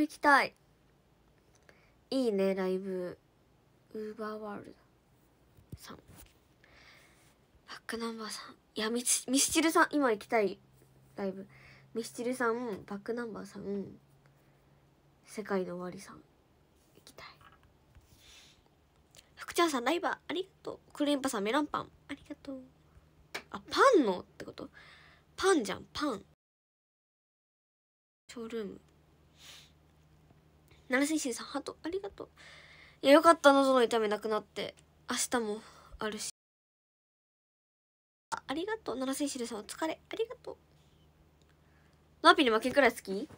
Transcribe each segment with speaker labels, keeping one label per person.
Speaker 1: 行きたい。いいねライブ。ウーバーワールドさん。バックナンバーさん。いやミスミスチルさん今行きたい。ライブ。ミスチルさんバックナンバーさん。世界の終わりさん。行きたい。福ちゃんさんライバーありがとう。クレンパさんメロンパン。ありがとう。あパンのってこと？パンじゃんパン。ショールーム。奈良選手さんハートありがとう。いやよかった喉の痛みなくなって。明日もあるし。ありがとう。奈良選手さんお疲れ。ありがとう。ナピに負けくらい好き？う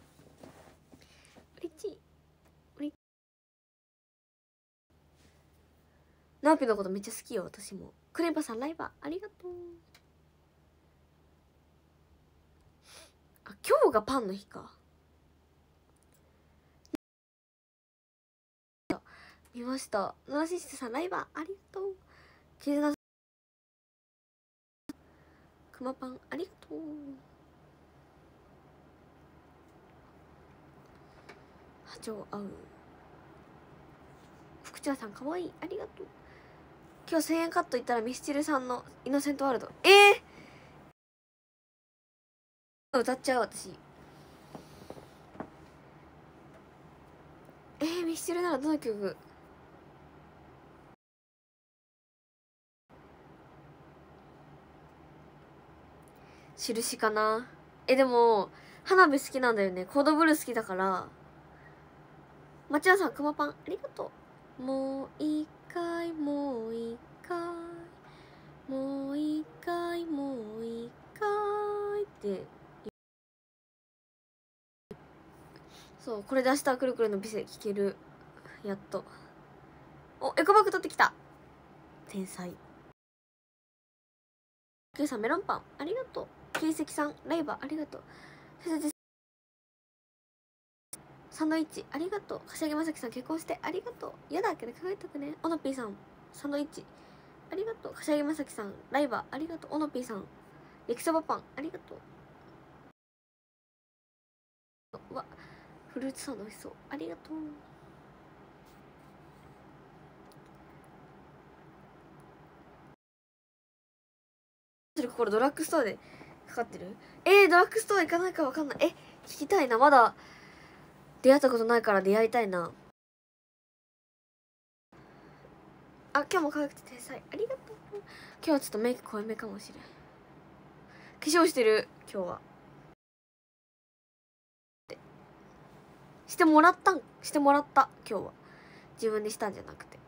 Speaker 1: れちいうれナピのことめっちゃ好きよ私も。クレンパさんライバー。ありがとう。あ今日がパンの日か。見ました。ナーシスさんライバーありがとう。絆くまパンありがとう。波長合う。福ちゃんさんかわいいありがとう。今日1000円カットいったらミスチルさんの「イノセントワールド」ええー、歌っちゃう私。えー、ミスチルならどの曲？印かな。えでも花火好きなんだよね。コードブルー好きだから。町屋さんくまパンありがとう。もう一回もう一回もう一回もう一回って。そうこれで明日くるくるの店聞ける。やっと。おエコバッグ取ってきた。天才。ケイさんメロンパンありがとう。形跡さんライバーありがとう。サンドイッチありがとう。柏木正樹さん結婚してありがとう。やだけど考えたくね。オノピーさんサンドイッチ。ありがとう。柏木正樹さんライバーありがとう。オノピーさん焼きそばパンありがとう。わフルーツサンド美味しそう。ありがとう。これドラッグストアでかかってる？えー、ドラッグストア行かないかわかんない。え聞きたいな。まだ出会ったことないから出会いたいな。あ今日も可愛くて天才。ありがとう。今日はちょっとメイク濃いめかもしれん。化粧してる。今日は。してもらったん。してもらった。今日は。自分でしたんじゃなくて。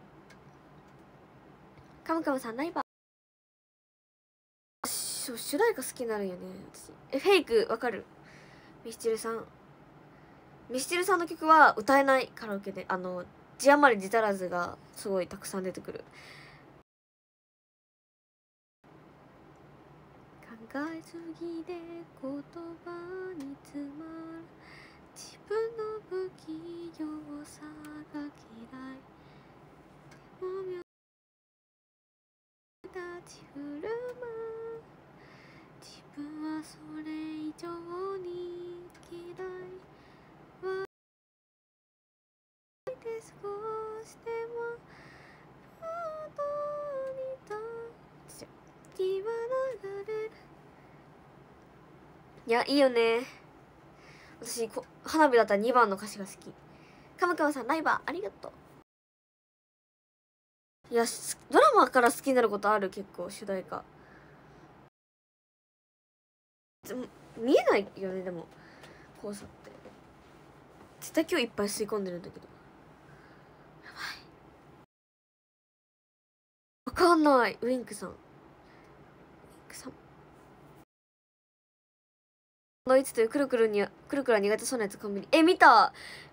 Speaker 1: カムカムさんライバー。そう主題歌好きになるよね。私。えフェイクわかる？ミスチルさん。ミスチルさんの曲は歌えないカラオケであの字余り字足らずがすごいたくさん出てくる。考えすぎで言葉に詰まる。自分の不器用さが嫌い。でも立ち振る舞うそれ以上に嫌いはで少しでもパートに立つ時は流れるいやいいよね。私こ花火だったら2番の歌詞が好き。カムカムさんライバーありがとう。いやドラマから好きになることある結構主題歌。見えないよねでも黄砂って。絶対今日いっぱい吸い込んでるんだけど。やばい。わかんない。ウインクさん。ウインクさん。ドイツというくるくるにくるくる苦手そうなやつコンビニ。え見た。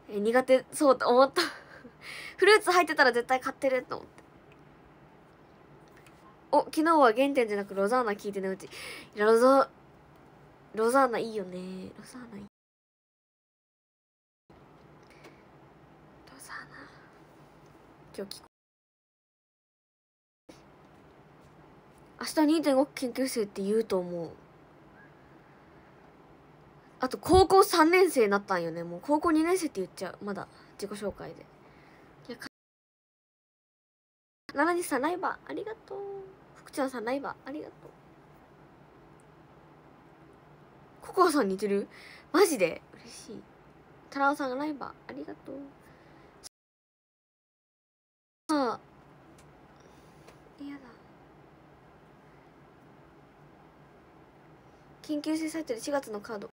Speaker 1: え苦手そうと思った。フルーツ入ってたら絶対買ってると思って。お昨日は原点じゃなくロザーナ聞いてねうち。いやロザロザーナいいよね。ロザーナいい。ロザーナ。今日聞こ明日2.5研究生って言うと思う。あと高校3年生になったんよね。もう高校2年生って言っちゃう。まだ自己紹介で。いやか奈良西さんライバー。ありがとう。福ちゃんさんライバー。ありがとう。ココアさん似てる？マジで？嬉しい。タラオさんライバー。ありがとう。ああ嫌だ。緊急性サイトで4月のカード。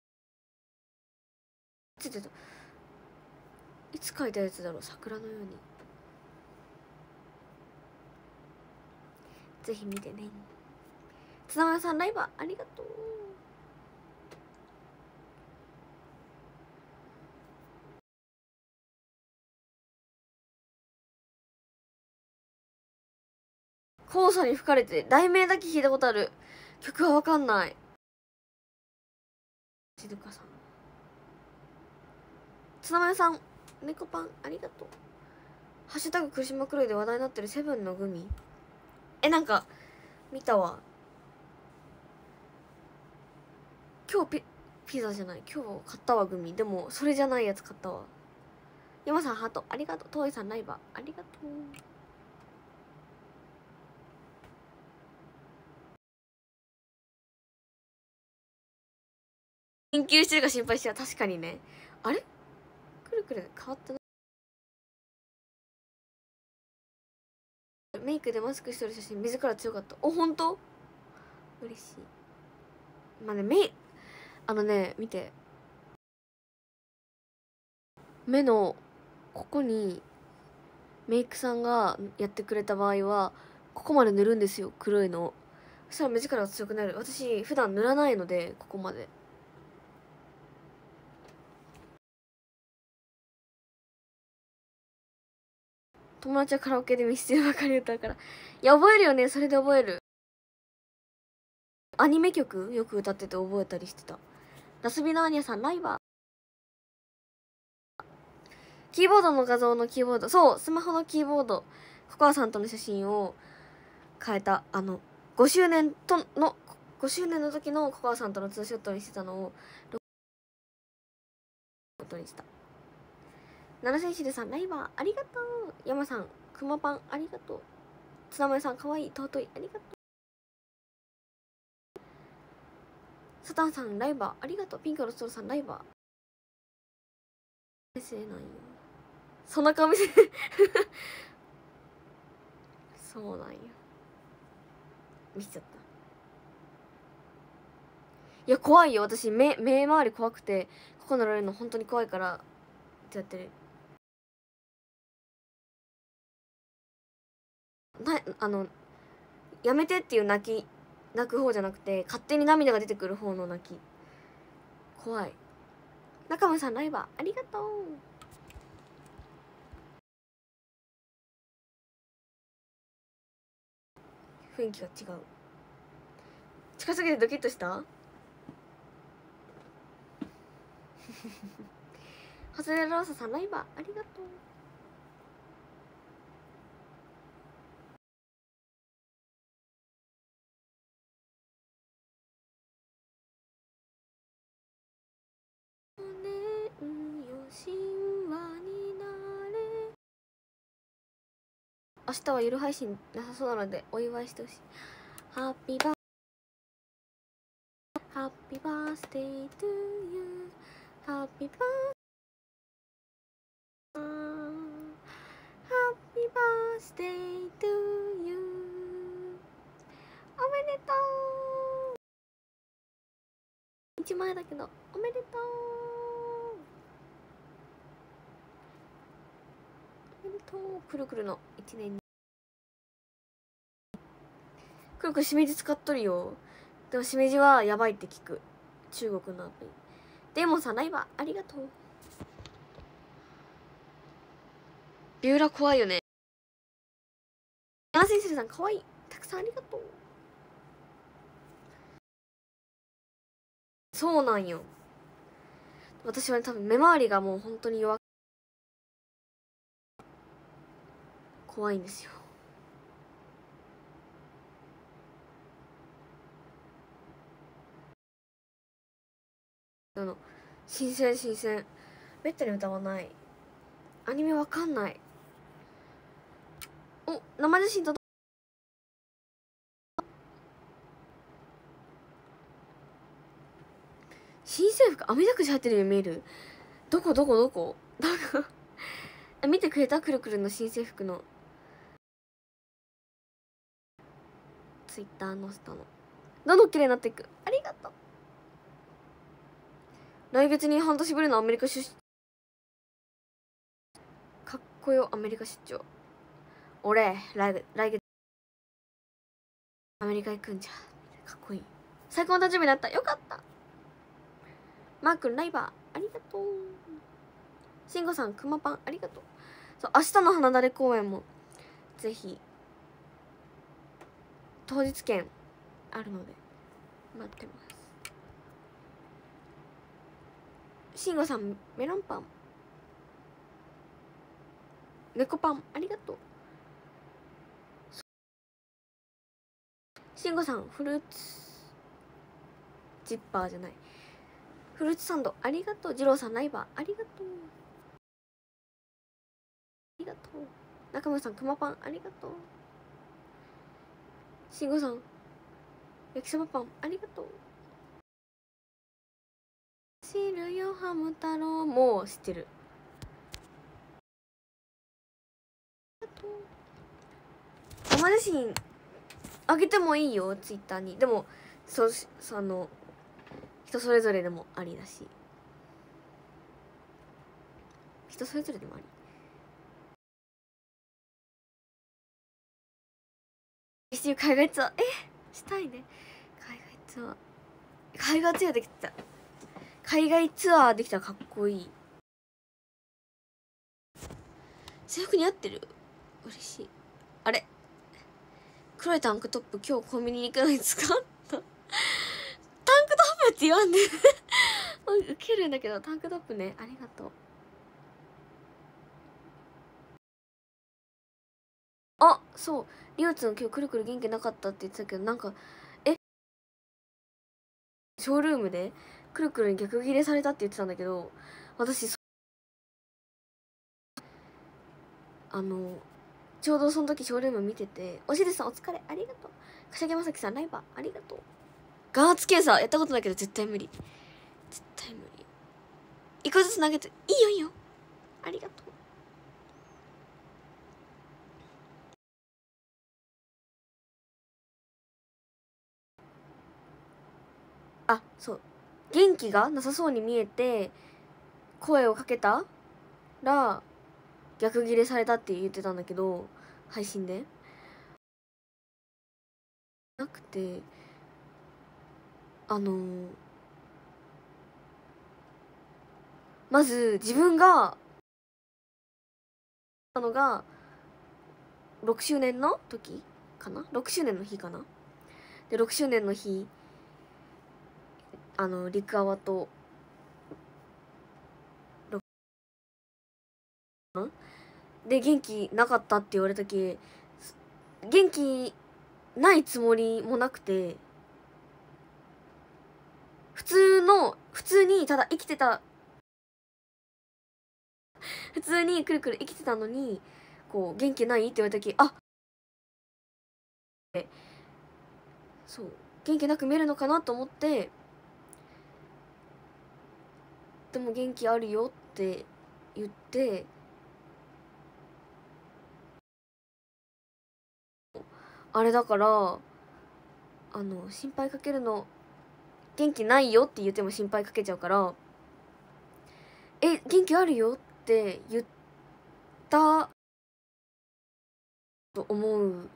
Speaker 1: ついてた。いつ書いたやつだろう？桜のように。ぜひ見てね。津田さんライバー。ありがとう。黄砂に吹かれて題名だけ聞いたことある。曲はわかんない。静香さん。津田さん猫パンありがとう。ハッシュタグ苦しまくるで話題になってるセブンのグミ。えなんか見たわ。今日ピピザじゃない。今日買ったわグミ。でもそれじゃないやつ買ったわ。山さんハート。ありがとう。遠いさんライバー。ありがとう。緊急してるか心配しちゃう確かにね。あれ？くるくる変わったな。メイクでマスクしてる写真自ら強かった。お本当？嬉しい。まあねメイあのね見て。目のここにメイクさんがやってくれた場合はここまで塗るんですよ。黒いの。そしたら目力が強くなる。私普段塗らないのでここまで。友達はカラオケでミスチルばかり歌うから。いや覚えるよね。それで覚える。アニメ曲？よく歌ってて覚えたりしてた。ラスビナーニャさんライバー。キーボードの画像のキーボード。そうスマホのキーボード。ココアさんとの写真を変えた。あの5周年との5周年の時のココアさんとのツーショットにしてたのをことにした。奈良選手でさんライバーありがとう。山さんくまパンありがとう。津田萌さんかわいい尊いありがとう。サタンさんライバーありがとう。ピンクのストロさんライバー先生なんよそんな顔見せそうなんよ。見せちゃった。いや怖いよ。私目目周り怖くてここ塗られるの本当に怖いからってやってる？なあのやめてっていう泣き泣く方じゃなくて勝手に涙が出てくる方の泣き。怖い。中村さんライバーありがとう。雰囲気が違う。近すぎてドキッとした？ハズレローサさんライバーありがとう。明日は夜配信なさそうなのでお祝いしてほしい。 Happy birth happy birthday to you happy birth happy birthday to you おめでとう。1万円だけどおめでとう。おめでとう。くるくるの。年に。くるくるしめじ使っとるよ。でもしめじはやばいって聞く。中国のアプリ。デーモンさんライバーありがとう。ビューラ怖いよね。ヤナセンセルさんかわい。いたくさんありがとう。そうなんよ。私は、ね、多分目周りがもう本当に弱怖いんですよ。あの新鮮新鮮。めったに歌わない。アニメわかんない。お生写真届新制服網だくじ入ってるように見える。どこどこどこ？見てくれた？くるくるの新制服の。ツイッター載せたの。どんどん綺麗になっていく。ありがとう。来月に半年ぶりのアメリカ出かっこよアメリカ出張。俺来来月アメリカ行くんじゃ。かっこいい。最高の誕生日になった。よかった。マー君ライバーありがとう。慎吾さんくまパンありがとう。そう明日の花だれ公演もぜひ当日券あるので待ってます。慎吾さんメロンパン。猫パンありがとう。慎吾さんフルーツジッパーじゃない。フルーツサンドありがとう。二郎さんライバーありがとう。ありがとう。中村さんくまパンありがとう。慎吾さん。焼きそばパンありがとう。知るよハム太郎。もう知ってる。生写真あげてもいいよツイッターに。でもそうその人それぞれでもありだし。人それぞれでもあり一周海外ツアー。えしたいね。海外ツアー。海外ツアーできた。海外ツアーできたらかっこいい。制服に合ってる？嬉しい。あれ？黒いタンクトップ今日コンビニに行くのに使った。って言わんで。ウケるんだけどタンクトップね。ありがとう。あそう。りおつん今日くるくる元気なかったって言ってたけどなんかえ？ショールームでくるくるに逆ギレされたって言ってたんだけど私あのちょうどその時ショールーム見てて「おしりさんお疲れありがとう」「柏木まさきさんライバーありがとう」眼圧検査やったことないけど絶対無理。絶対無理。一個ずつ投げていいよいいよ。ありがとう。あそう。元気がなさそうに見えて声をかけたら逆ギレされたって言ってたんだけど配信で。なくてあのー、まず自分がたのが6周年の時かな？6周年の日かな？で6周年の日あの陸泡とで元気なかったって言われた時元気ないつもりもなくて普通の普通にただ生きてた普通にくるくる生きてたのにこう元気ないって言われた時あそう元気なく見えるのかなと思ってでも元気あるよって言ってあれだからあの心配かけるの元気ないよって言っても心配かけちゃうからえ元気あるよって言ったと思う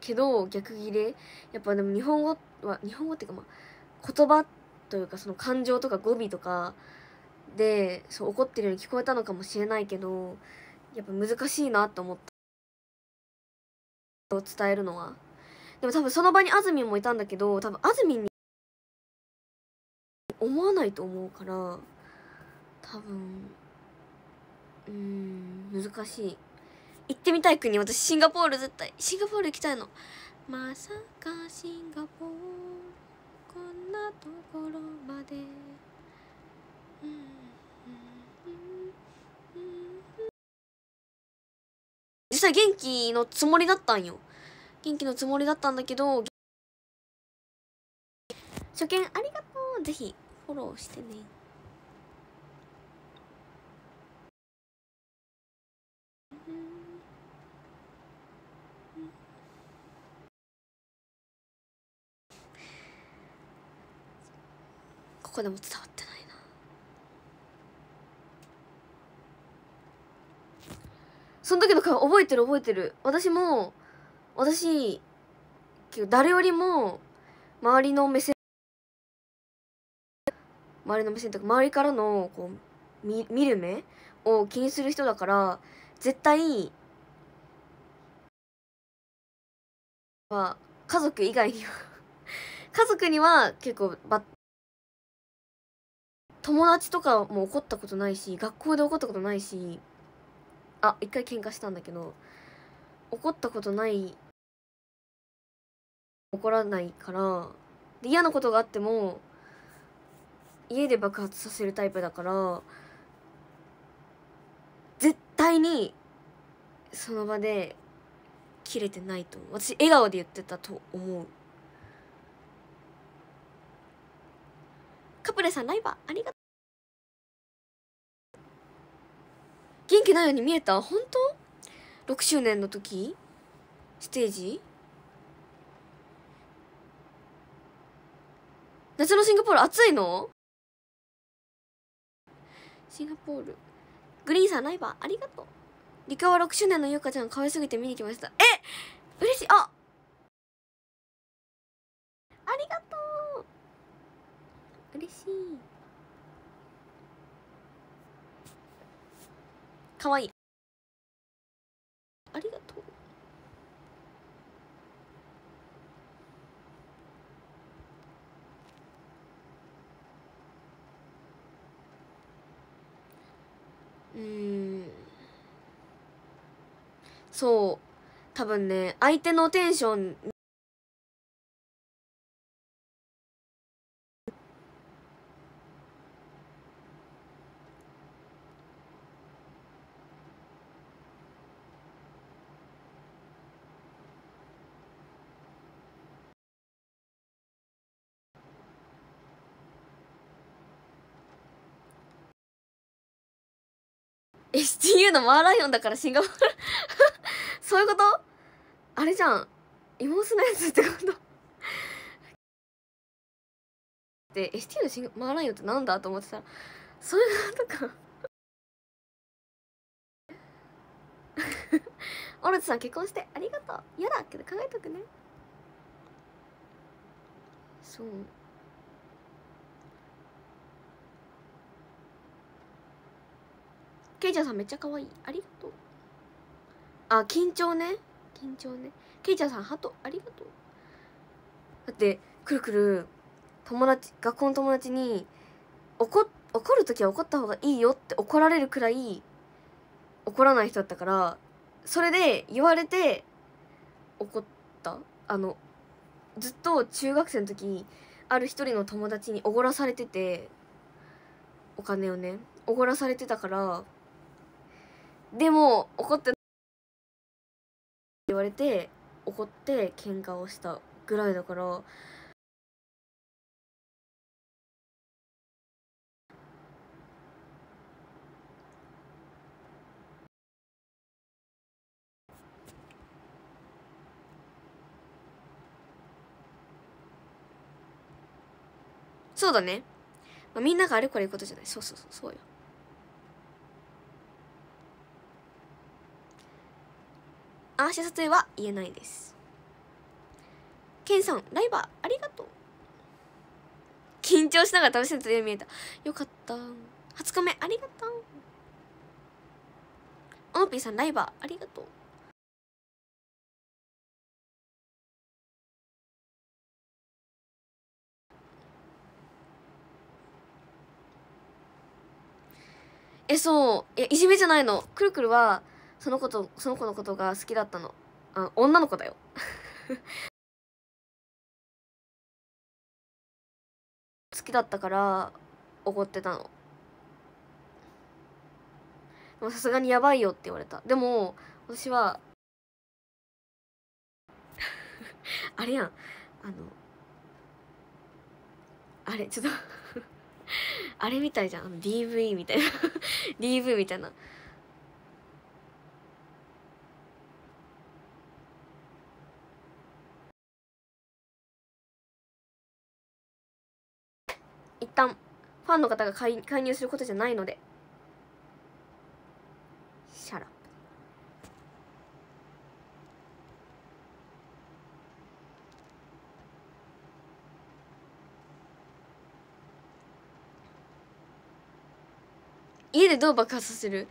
Speaker 1: けど逆ギレ。やっぱでも日本語は日本語っていうかまあ言葉というかその感情とか語尾とかでそう怒ってるように聞こえたのかもしれないけどやっぱ難しいなと思った。伝えるのは。でも多分その場にあずみんもいたんだけど多分あずみんに思わないと思うから多分うん難しい。行ってみたい国私シンガポール絶対。シンガポール行きたいの。まさかシンガポールこんなところまで。うん。実際元気のつもりだったんよ。元気のつもりだったんだけど初見ありがとう。ぜひフォローしてね。ここでも伝わってないなその時の顔覚えてる覚えてる。私も私誰よりも周りの目線周りの目線とか周りからのこう見見る目を気にする人だから絶対は家族以外には 家族には結構ば友達とかも怒ったことないし学校で怒ったことないしあ一回喧嘩したんだけど怒ったことない怒らないからで嫌なことがあっても家で爆発させるタイプだから絶対にその場で切れてないと思う。私笑顔で言ってたと思う。カプレさんライバーありがとう。元気ないように見えた？本当 ?6 周年の時？ステージ？夏のシンガポール暑いの？シンガポール。グリーンさんライバー？ありがとう。リカは6周年のゆうかちゃん可愛すぎて見に来ました。え？嬉しい。あ！ありがとう。嬉しい。可愛い。ありがとう。うん。そう。多分ね相手のテンションえ STU のマーライオンだからシンガポール。そういうこと？あれじゃん。妹のやつってこと？で STU のシンガマーライオンってなんだと思ってたらそういうことか。オルツさん結婚してありがとう。嫌だけど考えとくね。そう。ケイちゃんさんめっちゃ可愛い。ありがとう。あ緊張ね。緊張ね。ケイちゃんさんハト。ありがとう。だってくるくる友達学校の友達に怒怒る時は怒った方がいいよって怒られるくらい怒らない人だったからそれで言われて怒った。あのずっと中学生の時ある一人の友達におごらされててお金をねおごらされてたからでも怒って言われて怒って喧嘩をしたぐらいだからそうだね、まあ、みんながあれこれ言うことじゃない。そうそうそうそうよ。アーシャ撮影は言えないです。ケンさんライバーありがとう。緊張しながら楽しんでたように見えた。よかった。20日目ありがとう。オノピーさんライバーありがとう。えそう。いやいじめじゃないの。くるくるはそのことその子のことが好きだったの。あ女の子だよ。好きだったから怒ってたの。でもさすがにやばいよって言われた。でも私は あれやん。あのあれちょっと あれみたいじゃん。あの DV みたいな。DV みたいな。一旦ファンの方が介入することじゃないので。シャラ家でどう爆発させる？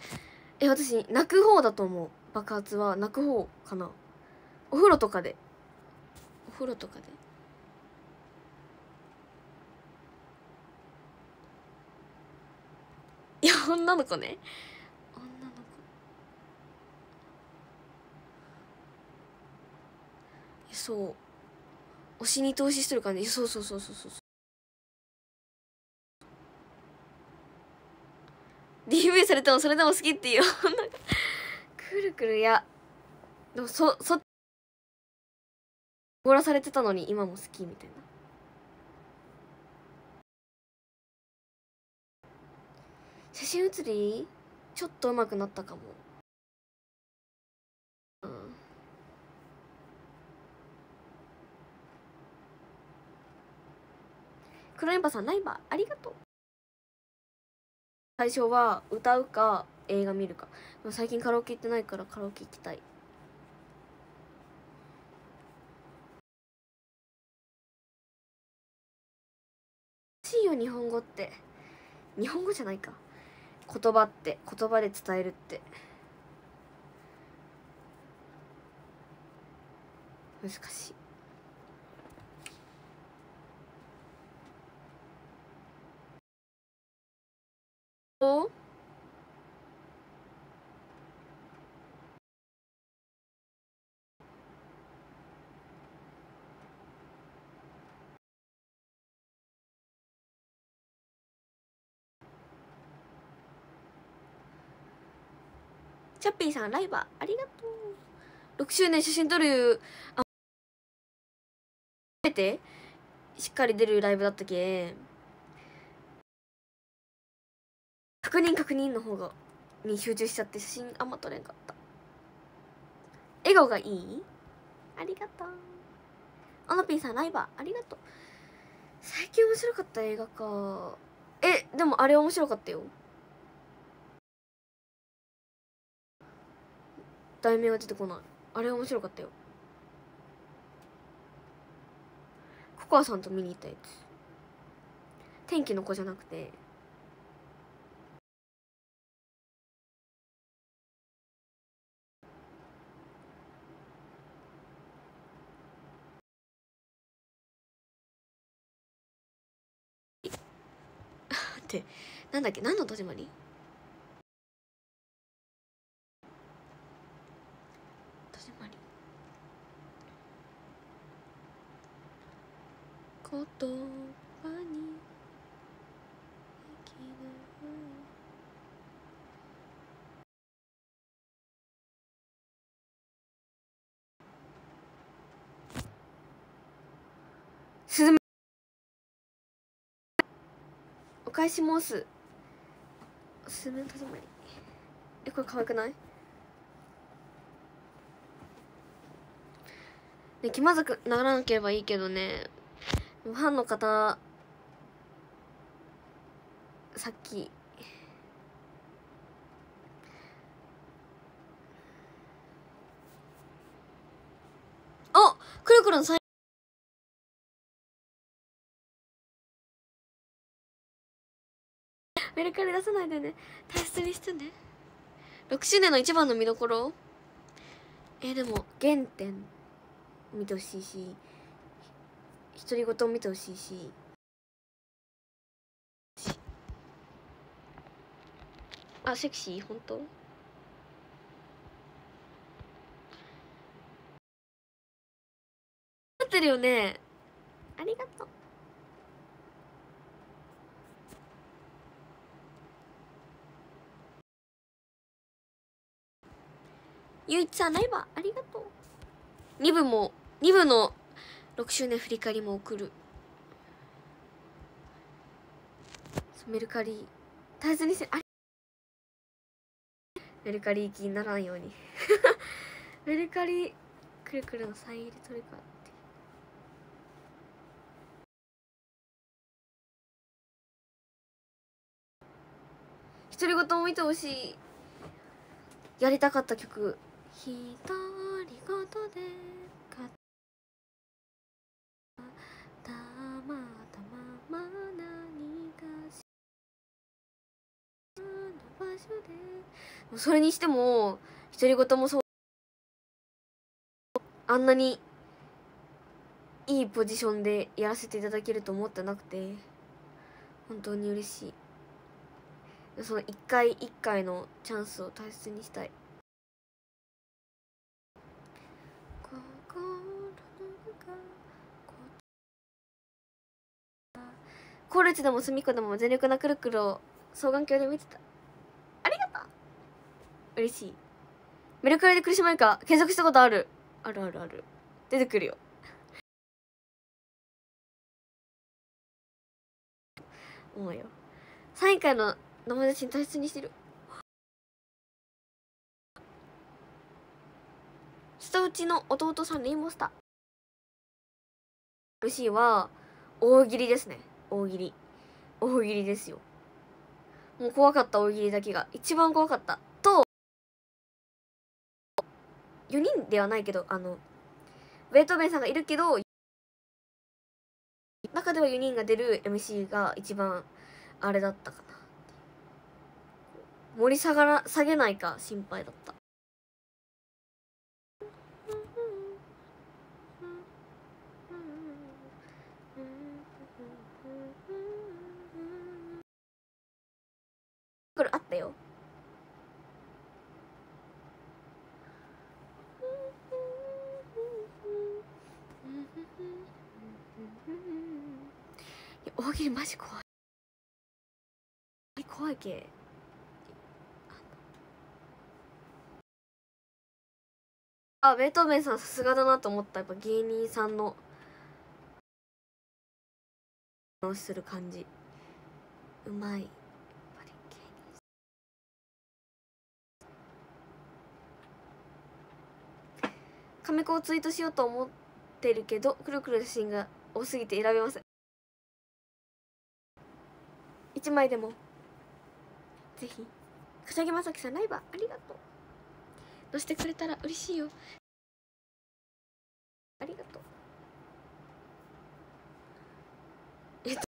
Speaker 1: え私泣く方だと思う。爆発は泣く方かな。お風呂とかで。お風呂とかでいや女の子ね。女の子。そう。推しに投資してる感じ。そうそうそうそうそう。DV されてもそれでも好きっていう。なんかくるくるや。でもそそおらされてたのに今も好きみたいな。写真写りちょっと上手くなったかも。うん。黒連覇さんライバーありがとう。最初は歌うか映画見るか。最近カラオケ行ってないからカラオケ行きたい。しいよ日本語って。日本語じゃないか。言葉って言葉で伝えるって。難しい。おャッピーさんライバーありがとう。6周年写真撮るあえて？しっかり出るライブだったけ。確認確認の方がに集中しちゃって写真あんま撮れんかった。笑顔がいい。ありがとう。オノピーさんライバーありがとう。最近面白かった映画か。えでもあれ面白かったよ。題名が出てこない。あれ面白かったよ。ココアさんと見に行ったやつ。天気の子じゃなくて。ってなんだっけ？何の戸締まり戸締まり言葉にできないスズメお返し申す。スズメの戸締まりえこれ可愛くない？ね気まずくならなければいいけどね。ファンの方さっきあくるくるのサメルカリ出さないでね。大切にしてね。6周年の一番の見どころ？えでも原点見てほしいし独り言見てほしいし。あセクシー？本当？合ってるよね。ありがとう。ゆいちさんライバありがとう。2部も2部の6周年振り返りも送る。メルカリ大切にせあれ？メルカリ気にならんように。メルカリくるくるのサイン入り取るかって。独り言も見てほしい。やりたかった曲「独り言で語ったまたまま何かしらの場所で」もうそれにしても独り言もそうあんなにいいポジションでやらせていただけると思ってなくて本当に嬉しい。その一回一回のチャンスを大切にしたい。コルチでも隅っこでも全力なくるくるを双眼鏡で見てた。ありがとう。嬉しい。メルカリで苦しまれか検索したことある。あるあるある。出てくるよ。思うよ。3位回の生写真大切にしてる。下打ちの弟さんレインボースター。嬉しいは大喜利ですね。大喜利。大喜利ですよ。もう怖かった大喜利だけが。一番怖かった。と4人ではないけどあのベートーベンさんがいるけど中では4人が出る MC が一番あれだったかな盛り下がら下げないか心配だったこれあったよ。いや大喜利マジ怖い。怖いけあベートーベンさんさすがだなと思った。やっぱ芸人さんのする感じ。うまい。カメ子をツイートしようと思ってるけどくるくる写真が多すぎて選べません。1枚でも。ぜひ。柏木正樹さんライバーありがとう。載せてくれたら嬉しいよ。ありがとう。えっと。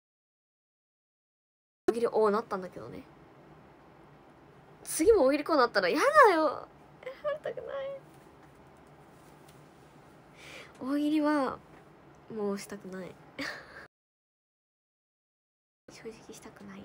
Speaker 1: 大喜利王なったんだけどね。次も大喜利こうなったら嫌だよ。やりたくない。大喜利はもうしたくない。正直したくない。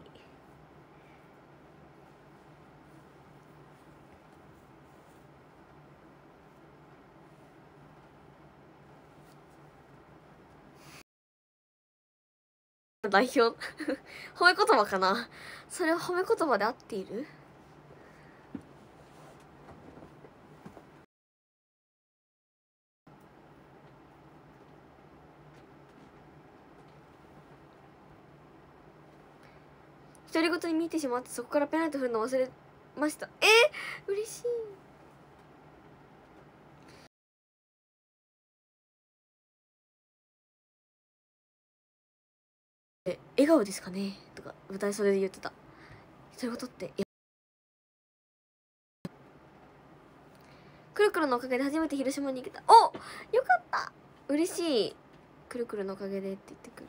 Speaker 1: 代表？褒め言葉かな？それは褒め言葉で合っている？独り言に見てしまってそこからペナルティ振るの忘れました。えー、嬉しい。笑顔ですかね？とか舞台袖で言ってた。そういうことって。くるくるのおかげで初めて広島に行けた。およかった。嬉しい。くるくるのおかげでって言ってくる。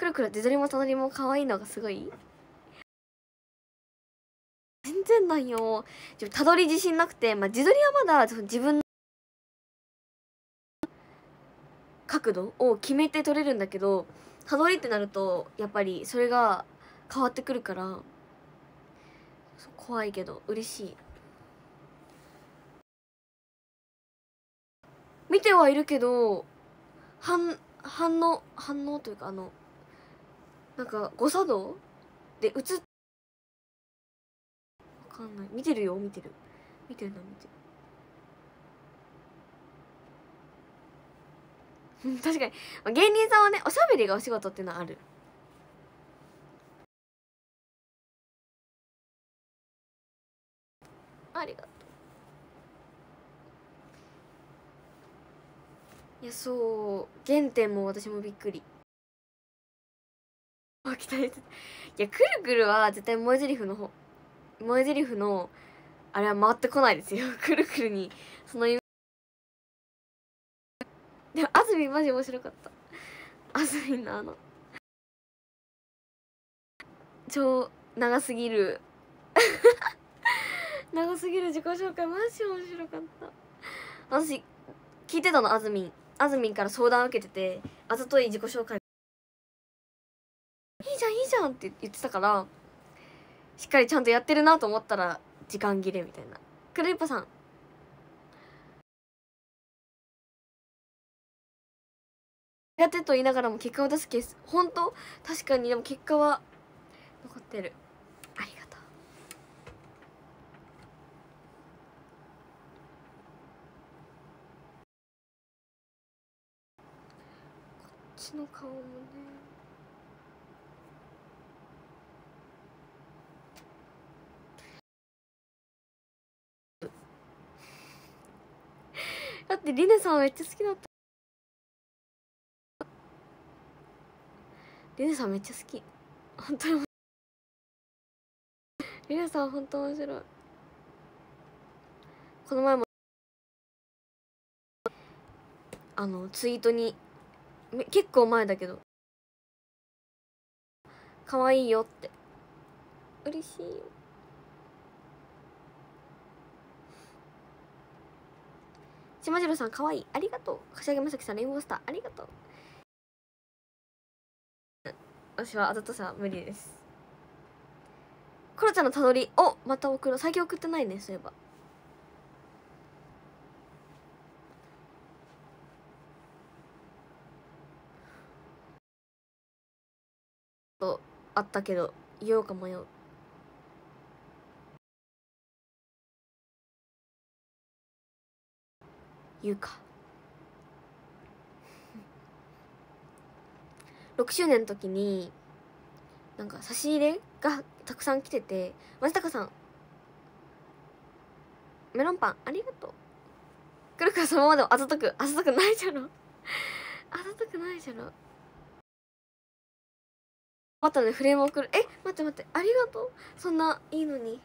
Speaker 1: くるくる出取りも隣も可愛いのがすごい。全然なんよ。たどり自信なくてまあ自撮りはまだ自分の角度を決めて撮れるんだけどたどりってなるとやっぱりそれが変わってくるから怖いけど嬉しい。見てはいるけど反反応反応というかあのなんか誤作動で映っわかんない。見てるよ。見てる。見てるな見て。る確かに。芸人さんはねおしゃべりがお仕事っていうのはある。ありがとう。いやそう。原点も私もびっくり。期待してたいやくるくるは絶対萌え台詞の方萌え台詞のあれは回ってこないですよ。くるくるにその夢でもあずみマジ面白かった。あずみんのあの。超長すぎる。長すぎる自己紹介マジ面白かった。私聞いてたのあずみんあずみんから相談受けててあざとい自己紹介いいじゃんって言ってたからしっかりちゃんとやってるなと思ったら時間切れみたいな。クレイパさん。苦手と言いながらも結果を出すケース。本当？確かに。でも結果は残ってる。ありがとう。こっちの顔もね。だってリネさんめっちゃ好きだった。リネさんめっちゃ好き。本当に。リネさん本当面白い。この前も。あのツイートに。め結構前だけど。可愛いよって。嬉しいよ。島次郎さん可愛い。ありがとう。柏木まさきさんレインボースターありがとう。私はあざとさ無理です。コロちゃんのたどりおまた送ろう最近送ってないねそういえば。あったけど言おうか迷う。言うか。6周年の時になんか差し入れがたくさん来てて松高さんメロンパンありがとう。くるくるそのままであざとくあざとくないじゃろ。あざとくないじゃろ。またねフレーム送る。え待って待ってありがとう。そんないいのに。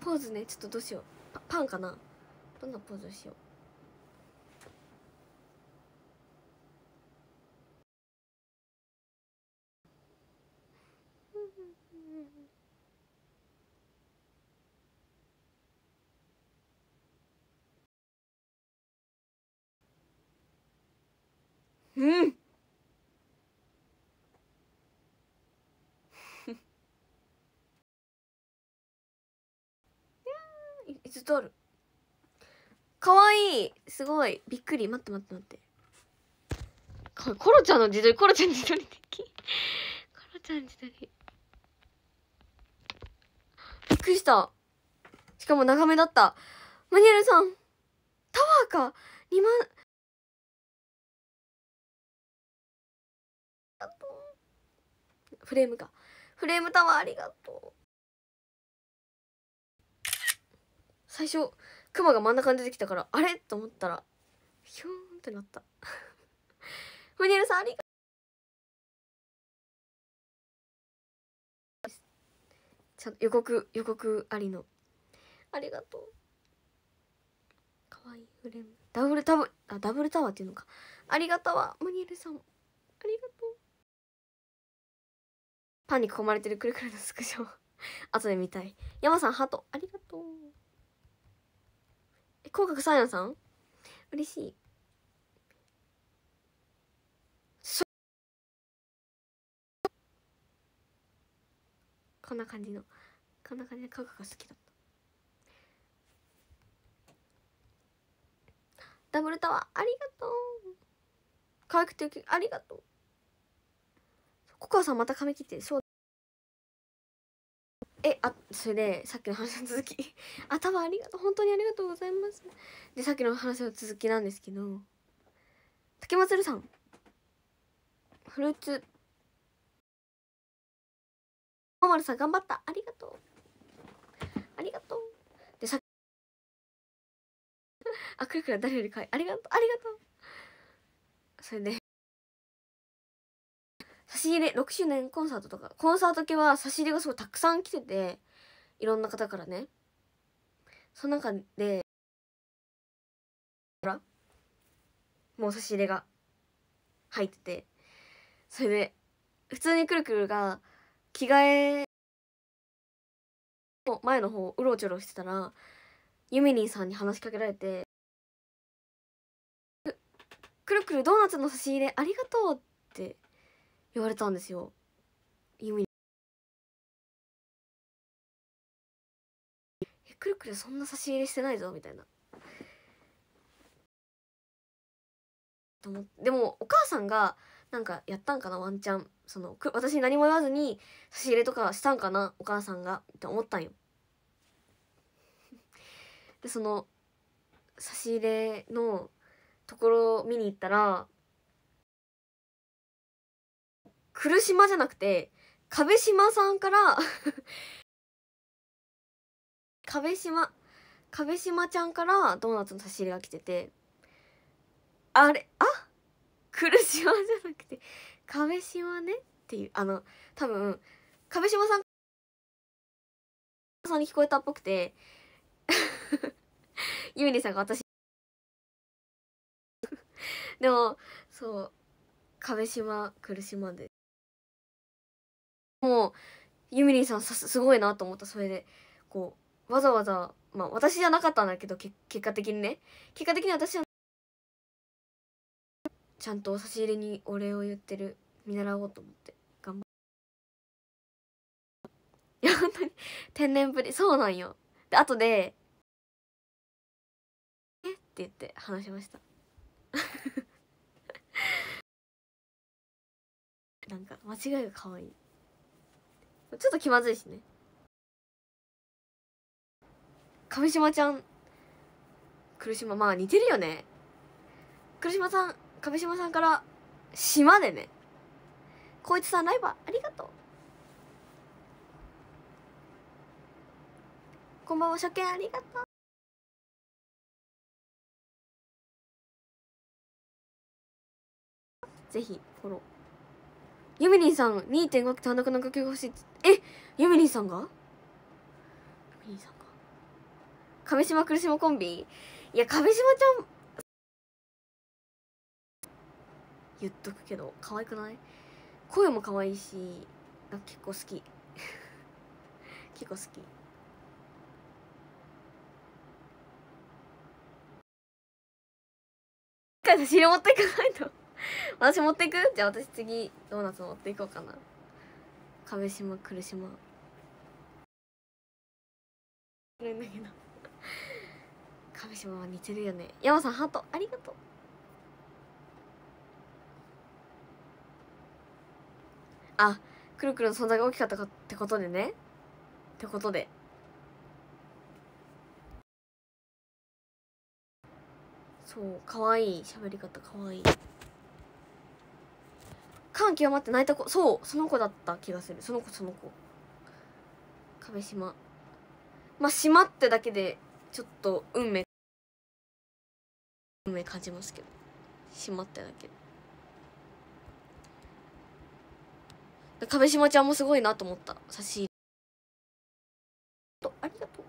Speaker 1: ポーズねちょっとどうしよう。パンかな。どんなポーズしよう。うん。いつとある？かわい。いすごい。びっくり。待って待って待って。コロちゃんの自撮りコロちゃん自撮り的コロちゃん自撮り。びっくりした。しかも長めだった。マニュエルさんタワーか。2万ありがとうフレームかフレームタワーありがとう。最初クマが真ん中に出てきたからあれ？と思ったらヒューンってなった。ムニエルさんありがとう。ちゃんと予告予告ありの。ありがとう。かわいいフレーム。ダブルタブあダブルタワーっていうのか。ありがとうムニエルさん。ありがとう。パンに囲まれてるくるくるのスクショ。後で見たい。山さんハート。ありがとう。え広角サイヤンさん？嬉しい。そこんな感じのこんな感じの角が好きだった。ダブルタワーありがとう。可愛くてありがとう。ココアさんまた髪切ってそうえあそれでさっきの話の続き。あ多分ありがとう本当にありがとうございます。でさっきの話の続きなんですけど竹松さん。フルーツ。おまるさん頑張った。ありがとう。ありがとう。でさっ あくるくる誰よりかい。ありがとう。ありがとう。それで。差し入れ6周年コンサートとかコンサート系は差し入れがすごいたくさん来てていろんな方からね。その中でもう差し入れが入っててそれで普通にくるくるが着替えの前の方うろちょろしてたらユミリンさんに話しかけられて「くるくるドーナツの差し入れありがとう」って言われたんですよ。ユミえくるくるそんな差し入れしてないぞみたいな。でもお母さんがなんかやったんかなワンチャン。その私何も言わずに差し入れとかしたんかなお母さんがって思ったんよ。でその差し入れのところを見に行ったら来島じゃなくて壁島さんから 壁島壁島ちゃんからドーナツの差し入れが来ててあれあ来島じゃなくて壁島ねっていうあの多分壁島さんさんに聞こえたっぽくてゆみりさんが私 でもそう壁島来島でもうゆみりんさんさすごいなと思ったそれで。こうわざわざまあ私じゃなかったんだけど結果的にね。結果的に私はちゃんと差し入れにお礼を言ってる見習おうと思って頑張いや本当に天然ぶり。そうなんよ。で後で「え？っ?」て言って話しました。なんか間違いが可愛い。ちょっと気まずいしね。上島ちゃん来島まあ似てるよね。来島さん上島さんから島でね。こいつさんライバーありがとう。こんばんは初見ありがとう。ぜひフォロー。ユミリンさん2.5単独の楽曲欲しいえユミリンさんが？ユミリンさんが？上島来島コンビ？いや上島ちゃん言っとくけど可愛くない？声も可愛いし結構好き。結構好き。差し入れ持っていかないと。私持っていく？じゃあ私次ドーナツ持っていこうかな。壁島来島。これだけど。壁島は似てるよね。山さんハートありがとう。あくるくるの存在が大きかったかってことでね。ってことで。そう可愛い。喋り方可愛い感極まって泣いた子そうその子だった気がする。その子その子。壁島。まあ島ってだけでちょっと運命運命感じますけど。島ってだけ。壁島ちゃんもすごいなと思った。差し入れ。ありがとう。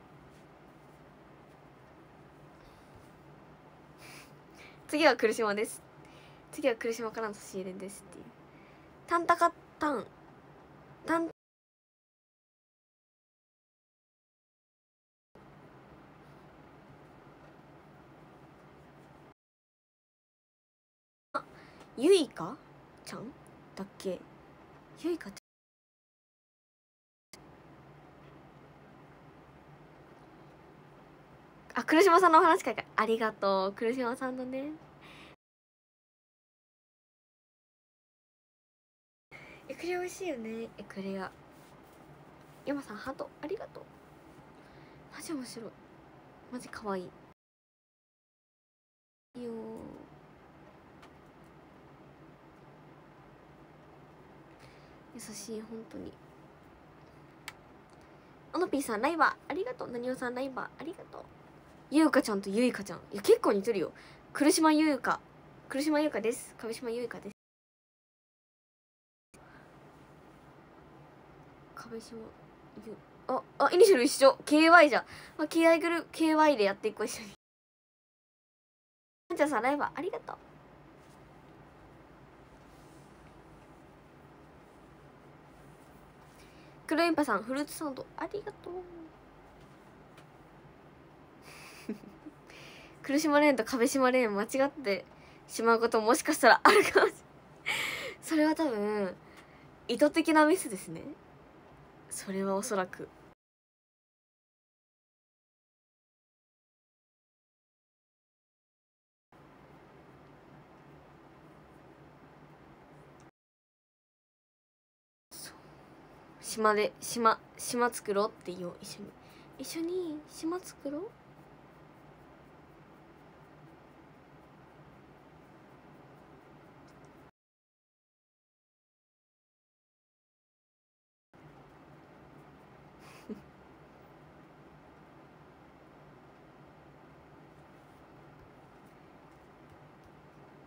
Speaker 1: 次は来島です。次は来島からの差し入れですっていう。タンタカタンタンゆいかちゃんだっけ？ゆいかちゃんあ、来島さんのお話会かありがとう。来島さんのね。クレ美味しいよね。エクレア。山さんハートありがとう。マジ面白い。マジ可愛い。いいよ優しい本当に。オノピーさんライバーありがとう。なにおさんライバーありがとう。ゆうかちゃんとゆいかちゃん。いや結構似てるよ。来島ゆうか来島ゆうかです。上島ゆうかです。壁島ゆああイニシャル一緒。KY じゃん、まあ、KI グループ KY でやっていこう一緒に。じゃあさんライバーありがとう。クロインパさんフルーツサンドありがとう。苦島レーンと壁島レーン間違ってしまうこともしかしたらあるかもしれない。それは多分意図的なミスですね。それはおそらく。島で島島作ろうって言おう。一緒に。一緒に島作ろう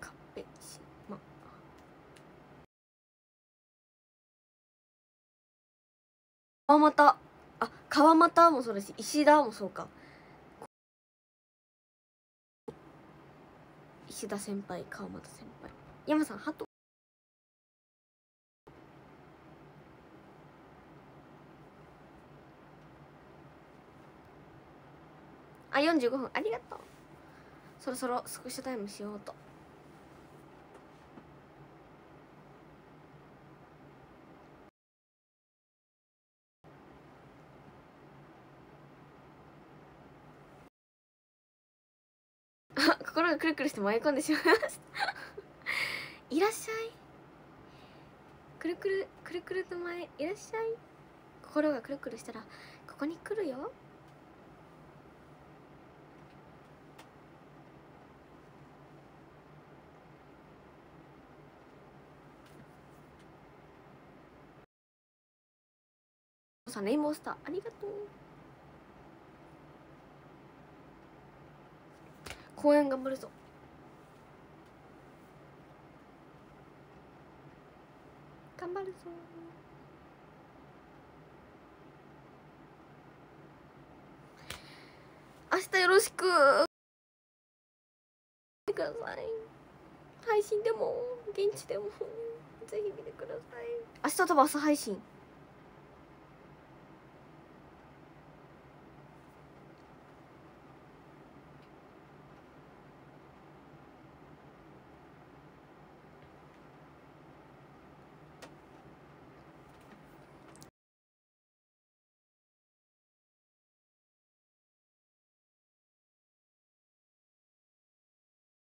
Speaker 1: カッペ島川又。あ川又もそうだし石田もそうか。石田先輩川又先輩。山さんハトあ45分。ありがとう。そろそろスクショタイムしようとあ心がくるくるして迷い込んでしまいました いらっしゃい。くるくるくるくると前いらっしゃい。心がくるくるしたらここに来るよ。さんレインボースターありがとう。公演頑張るぞ。頑張るぞ。明日よろしく。見てください。配信でも現地でも。ぜひ見てください。明日多分朝配信。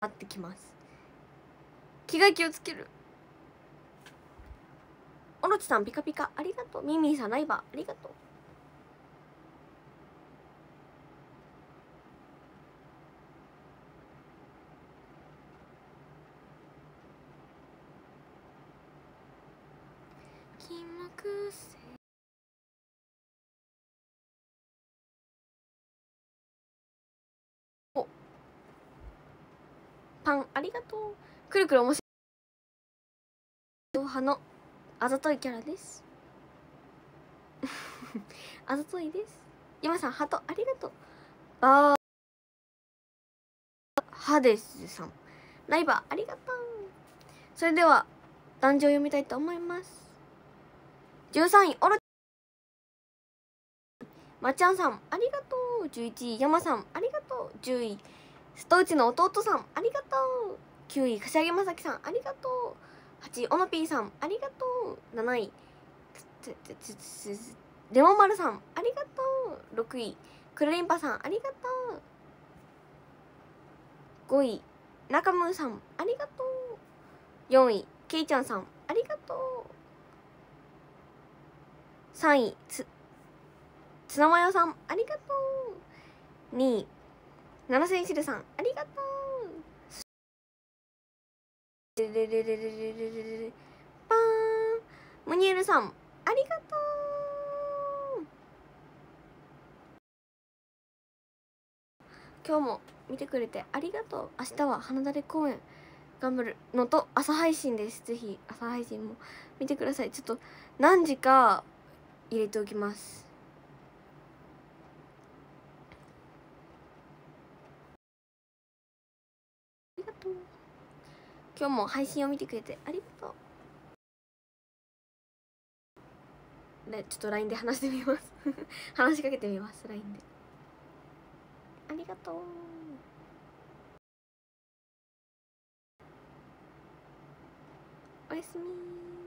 Speaker 1: 待ってきます。着替え気をつける。オロチさんピカピカ。ありがとう。ミミィさんライバーありがとう。金木犀パンありがとう。くるくる面白い派のあざといキャラです。あざといです。山さんハートありがとう。バーハデスさん。ライバーありがとう。それでは壇上を読みたいと思います。13位オロまっちゃんさんありがとう。11位山さんありがとう。10位ストウチの弟さんありがとう。9位柏木正樹さんありがとう。8位オノピーさんありがとう。7位レモン丸さんありがとう。6位クルリンパさんありがとう。5位中ムーさんありがとう。4位ケイちゃんさんありがとう。3位つツナマヨさんありがとう。2位七千シルさんありがとう。レレレレレレレレレパーンムニエルさんありがとう。今日も見てくれてありがとう明日は花だれ公演頑張るのと朝配信です。ぜひ朝配信も見てください。ちょっと何時か入れておきますありがとう今日も配信を見てくれてありがとう。でちょっと LINE で話してみます。話しかけてみます LINE で。ありがとう。おやすみ